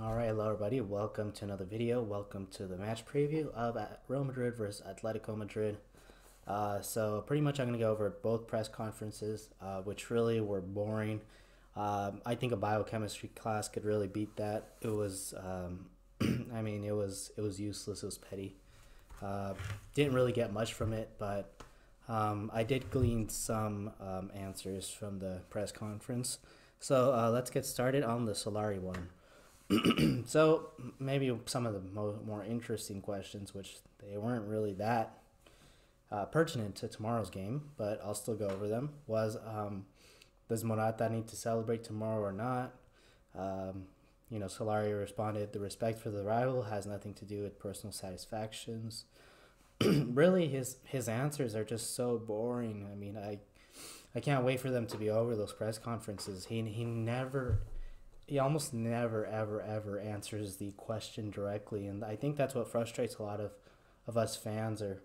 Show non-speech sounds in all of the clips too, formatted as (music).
All right, hello everybody. Welcome to another video. Welcome to the match preview of Real Madrid versus Atletico Madrid. Uh, so pretty much I'm going to go over both press conferences, uh, which really were boring. Um, I think a biochemistry class could really beat that. It was, um, (clears throat) I mean, it was it was useless. It was petty. Uh, didn't really get much from it, but um, I did glean some um, answers from the press conference. So uh, let's get started on the Solari one. (clears throat) so maybe some of the mo- more interesting questions, which they weren't really that uh, pertinent to tomorrow's game, but I'll still go over them. Was um, does Morata need to celebrate tomorrow or not? Um, you know, Solari responded, the respect for the rival has nothing to do with personal satisfactions. (clears throat) really, his his answers are just so boring. I mean, I I can't wait for them to be over those press conferences. He he never he almost never ever ever answers the question directly and I think that's what frustrates a lot of of us fans or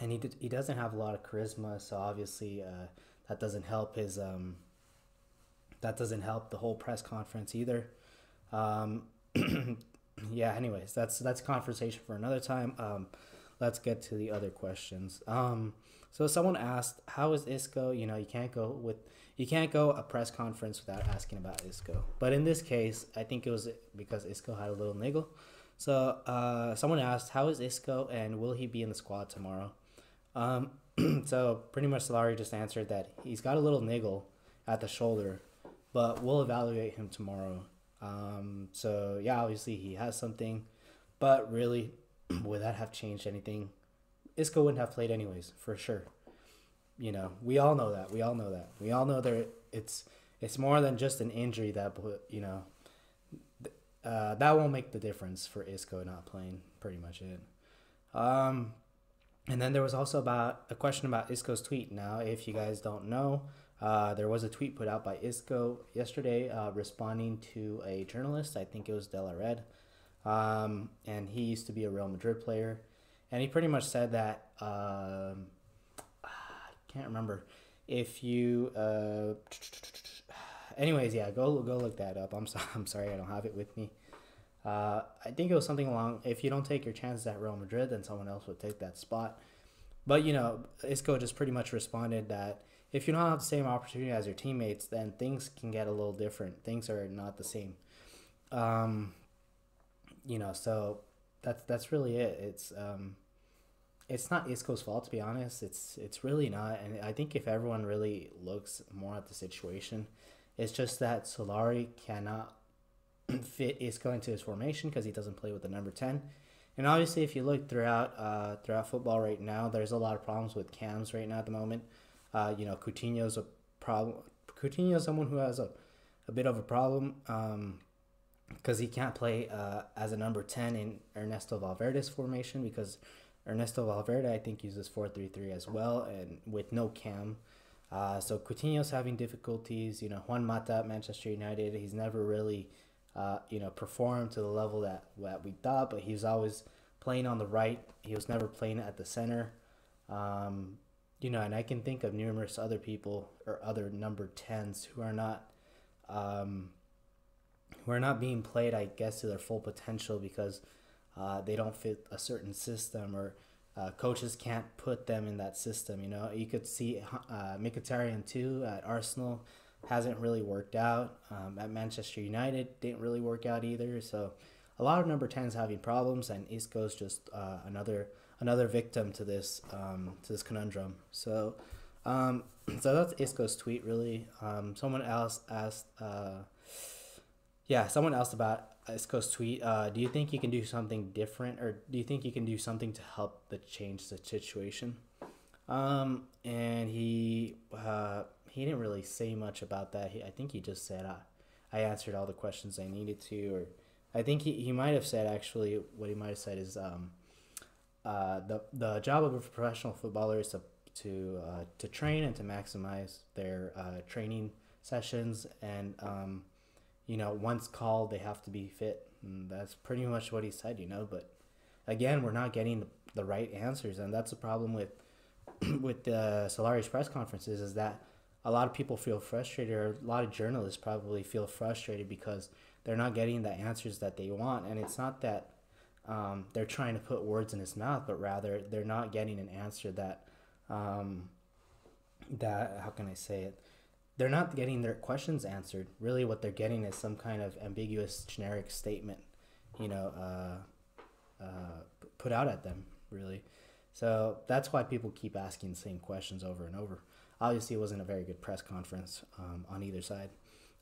and he did, he doesn't have a lot of charisma so obviously uh, that doesn't help his um that doesn't help the whole press conference either. Um (clears throat) yeah anyways that's that's conversation for another time. Um let's get to the other questions um so someone asked, "How is Isco?" You know, you can't go with you can't go a press conference without asking about Isco. But in this case, I think it was because Isco had a little niggle. So uh, someone asked, "How is Isco, and will he be in the squad tomorrow?" Um, (clears throat) so pretty much Solari just answered that he's got a little niggle at the shoulder, but we'll evaluate him tomorrow. Um, so yeah, obviously he has something, but really, (clears throat) would that have changed anything? Isco wouldn't have played anyways, for sure. You know, we all know that. We all know that. We all know that it's it's more than just an injury that you know uh, that won't make the difference for Isco not playing. Pretty much it. Um, and then there was also about a question about Isco's tweet. Now, if you guys don't know, uh, there was a tweet put out by Isco yesterday uh, responding to a journalist. I think it was Della La Red. Um, and he used to be a Real Madrid player and he pretty much said that um, I can't remember if you. Uh, anyways, yeah, go go look that up. I'm so, (laughs) I'm sorry I don't have it with me. Uh, I think it was something along if you don't take your chances at Real Madrid, then someone else would take that spot. But you know, Isco just pretty much responded that if you don't have the same opportunity as your teammates, then things can get a little different. Things are not the same. Um, you know, so that's that's really it. It's um, it's not Isco's fault to be honest. It's it's really not, and I think if everyone really looks more at the situation, it's just that Solari cannot (clears throat) fit Isco into his formation because he doesn't play with the number ten. And obviously, if you look throughout uh, throughout football right now, there's a lot of problems with cams right now at the moment. Uh, you know, Coutinho's a problem. Coutinho's someone who has a, a bit of a problem. Um, because he can't play uh, as a number 10 in Ernesto Valverde's formation because Ernesto Valverde, I think, uses 4 3 3 as well and with no cam. Uh, so Coutinho's having difficulties. You know, Juan Mata at Manchester United, he's never really, uh, you know, performed to the level that, that we thought, but he was always playing on the right. He was never playing at the center. Um, you know, and I can think of numerous other people or other number 10s who are not. Um, who are not being played, I guess, to their full potential because uh, they don't fit a certain system or uh, coaches can't put them in that system. You know, you could see uh, Mkhitaryan too at Arsenal hasn't really worked out. Um, at Manchester United didn't really work out either. So a lot of number 10s having problems, and Isco's just uh, another another victim to this um, to this conundrum. So. Um, (clears throat) so that's Isco's tweet, really. Um, someone else asked, uh, yeah, someone else about Isco's tweet. Uh, do you think you can do something different, or do you think you can do something to help the change the situation? Um, and he uh, he didn't really say much about that. He, I think he just said, uh, "I answered all the questions I needed to," or I think he, he might have said actually what he might have said is um, uh, the the job of a professional footballer is to to uh, to train and to maximize their uh, training sessions and um, you know, once called, they have to be fit. And that's pretty much what he said, you know. But again, we're not getting the, the right answers, and that's the problem with (clears throat) with the Solari's press conferences is that a lot of people feel frustrated, or a lot of journalists probably feel frustrated because they're not getting the answers that they want. And it's not that um, they're trying to put words in his mouth, but rather they're not getting an answer that um, that how can I say it? They're not getting their questions answered. Really, what they're getting is some kind of ambiguous, generic statement, you know, uh, uh, put out at them. Really, so that's why people keep asking the same questions over and over. Obviously, it wasn't a very good press conference um, on either side.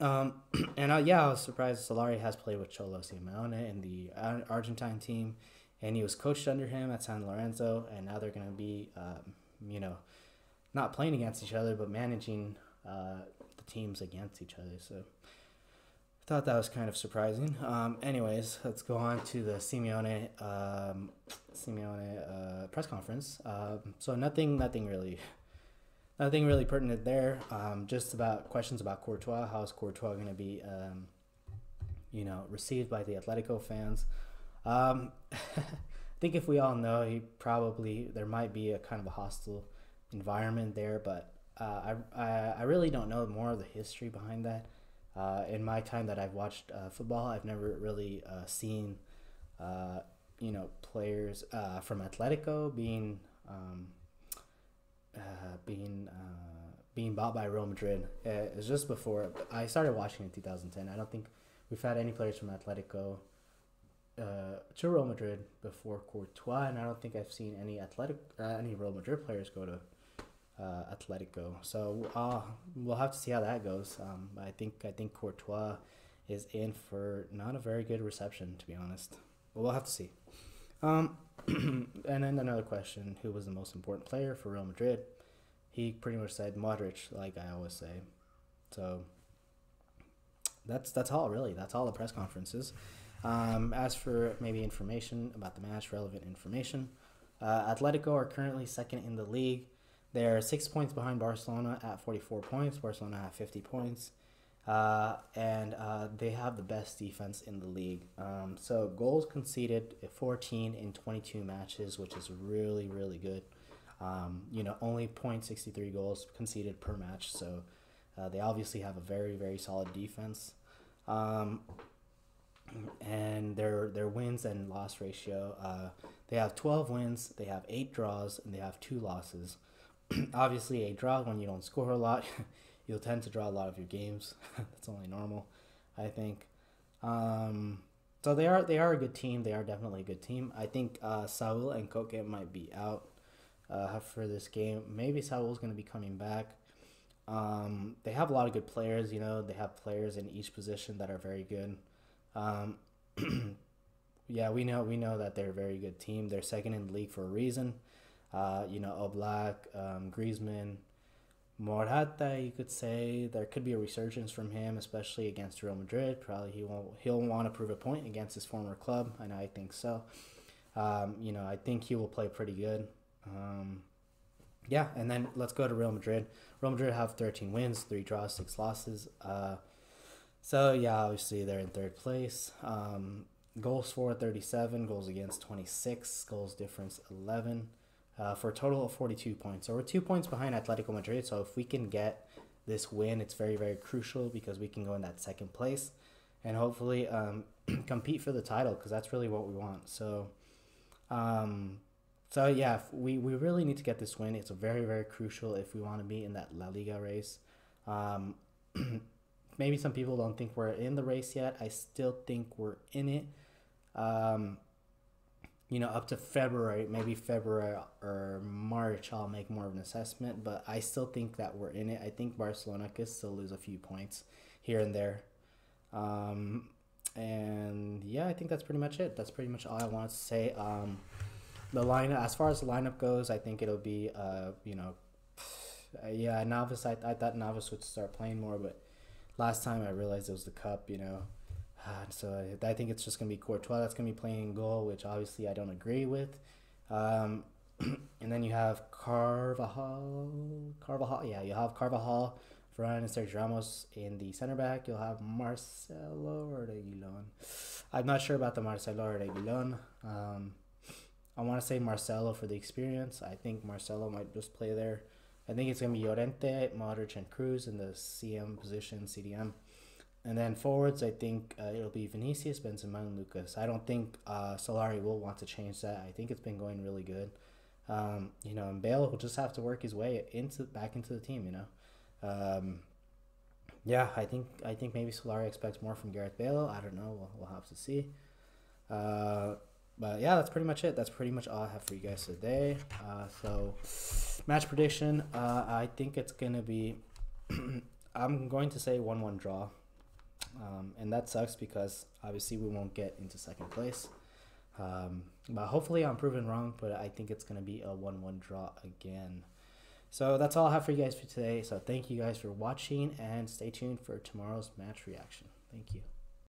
Um, (clears throat) and uh, yeah, I was surprised Solari has played with Cholo Simeone in the Argentine team, and he was coached under him at San Lorenzo, and now they're going to be, um, you know, not playing against each other, but managing uh, the teams against each other. So I thought that was kind of surprising. Um, anyways, let's go on to the Simeone um, Simeone uh, press conference. Um, so nothing, nothing really nothing really pertinent there. Um, just about questions about Courtois. How is Courtois going to be, um, you know, received by the Atletico fans? (laughs) I think if we all know, he probably there might be a kind of a hostile environment there, but I, I I really don't know more of the history behind that. Uh, in my time that I've watched uh, football, I've never really uh, seen, uh, you know, players uh, from Atletico being um, uh, being uh, being bought by Real Madrid. Uh, it was just before I started watching in 2010. I don't think we've had any players from Atletico uh, to Real Madrid before Courtois, and I don't think I've seen any Athletic uh, any Real Madrid players go to uh, Atletico. So uh, we'll have to see how that goes. Um, I think I think Courtois is in for not a very good reception, to be honest. But we'll have to see. Um, (clears throat) and then another question: Who was the most important player for Real Madrid? He pretty much said Modric, like I always say. So that's that's all really. That's all the press conferences. Um, as for maybe information about the match, relevant information, uh, Atletico are currently second in the league. They're six points behind Barcelona at 44 points. Barcelona have 50 points. Uh, and uh, they have the best defense in the league. Um, so goals conceded 14 in 22 matches, which is really really good. Um, you know, only 0.63 goals conceded per match, so uh, they obviously have a very very solid defense. Um, and their their wins and loss ratio, uh, they have 12 wins, they have eight draws, and they have two losses. (clears throat) obviously, a draw when you don't score a lot. (laughs) you'll tend to draw a lot of your games. (laughs) That's only normal, I think. Um, so they are they are a good team. They are definitely a good team. I think uh, Saul and Koke might be out uh, for this game. Maybe Saul's going to be coming back. Um, they have a lot of good players. You know, they have players in each position that are very good. Um, (clears throat) yeah, we know we know that they're a very good team. They're second in the league for a reason. Uh, you know, Oblak, um, Griezmann, Morata, you could say there could be a resurgence from him, especially against Real Madrid. Probably he won't he'll want to prove a point against his former club, and I think so. Um, you know, I think he will play pretty good. Um, yeah, and then let's go to Real Madrid. Real Madrid have 13 wins, three draws, six losses. Uh, so yeah, obviously they're in third place. Um, goals for 37, goals against 26, goals difference 11 uh, for a total of 42 points. So we're two points behind Atletico Madrid. So if we can get this win, it's very, very crucial because we can go in that second place and hopefully um, (clears throat) compete for the title because that's really what we want. So, um, so yeah, we, we really need to get this win. It's very, very crucial if we want to be in that La Liga race. Um, (clears throat) maybe some people don't think we're in the race yet. I still think we're in it. Um, you know, up to February, maybe February or March, I'll make more of an assessment. But I still think that we're in it. I think Barcelona could still lose a few points here and there. Um, and yeah, I think that's pretty much it. That's pretty much all I want to say. Um, the line, as far as the lineup goes, I think it'll be, uh, you know, (sighs) yeah, Navas. I, I thought Navas would start playing more, but last time I realized it was the cup. You know, so I think it's just going to be Courtois that's going to be playing goal, which obviously I don't agree with. Um, (clears throat) and then you have Carvajal. Carvajal, yeah, you have Carvajal, Varane, and Sergio Ramos in the center back. You'll have Marcelo or Reguilon. I'm not sure about the Marcelo or Reguilon. Um, I want to say Marcelo for the experience. I think Marcelo might just play there I think it's going to be Llorente, Modric, and Kroos in the CM position, CDM. And then forwards, I think uh, it'll be Vinicius, Benzema, and Lucas. I don't think uh, Solari will want to change that. I think it's been going really good. Um, you know, and Bale will just have to work his way into back into the team. You know, um, yeah, I think I think maybe Solari expects more from Gareth Bale. I don't know. We'll, we'll have to see. Uh, but yeah, that's pretty much it. That's pretty much all I have for you guys today. Uh, so, match prediction. Uh, I think it's gonna be. (clears throat) I'm going to say one-one draw, um, and that sucks because obviously we won't get into second place. Um, but hopefully I'm proven wrong. But I think it's gonna be a one-one draw again. So that's all I have for you guys for today. So thank you guys for watching and stay tuned for tomorrow's match reaction. Thank you.